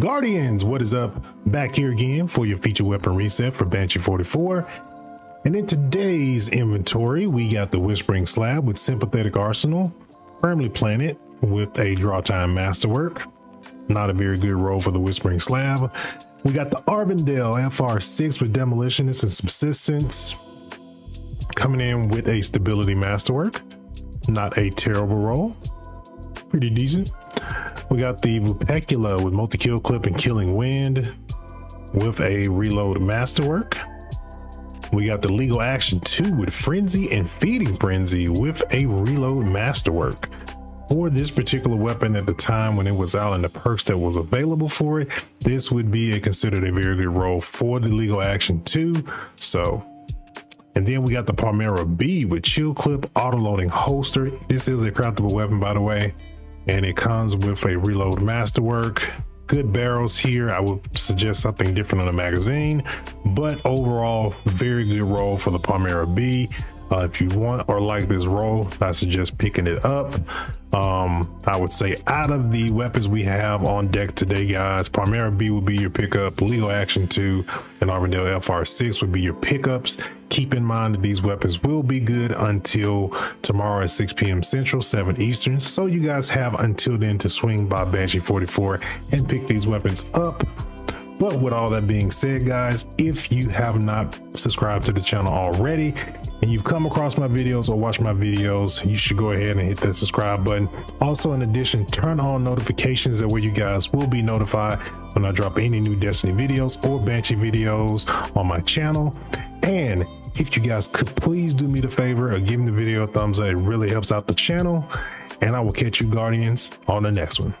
Guardians, what is up? Back here again for your feature weapon reset for Banshee 44. And in today's inventory, we got the Whispering Slab with Sympathetic Arsenal, firmly planted with a draw time masterwork. Not a very good roll for the Whispering Slab. We got the Aurvandil FR6 with Demolitionist and Subsistence coming in with a Stability Masterwork. Not a terrible roll. Pretty decent. We got the Vulpecula with multi-kill clip and killing wind with a reload masterwork. We got the legal action 2 with frenzy and feeding frenzy with a reload masterwork. For this particular weapon at the time when it was out and the perks that was available for it, this would be a, considered a very good roll for the legal action 2. So and then we got the Palmyra B with chill clip auto loading holster. This is a craftable weapon, by the way and it comes with a reload masterwork. Good barrels here. I would suggest something different on the magazine but overall very good roll for the palmyra b uh, if you want or like this roll i suggest picking it up um, i would say out of the weapons we have on deck today guys palmyra b would be your pickup legal action 2 and aurvandil fr6 would be your pickups keep in mind that these weapons will be good until tomorrow at 6 p.m. Central, 7 Eastern. So you guys have until then to swing by Banshee 44 and pick these weapons up. But with all that being said, guys, if you have not subscribed to the channel already and you've come across my videos or watched my videos, you should go ahead and hit that subscribe button. Also, in addition, turn on notifications that way you guys will be notified when I drop any new Destiny videos or Banshee videos on my channel. And if you guys could please do me the favor of giving the video a thumbs up, it really helps out the channel. And I will catch you Guardians on the next one.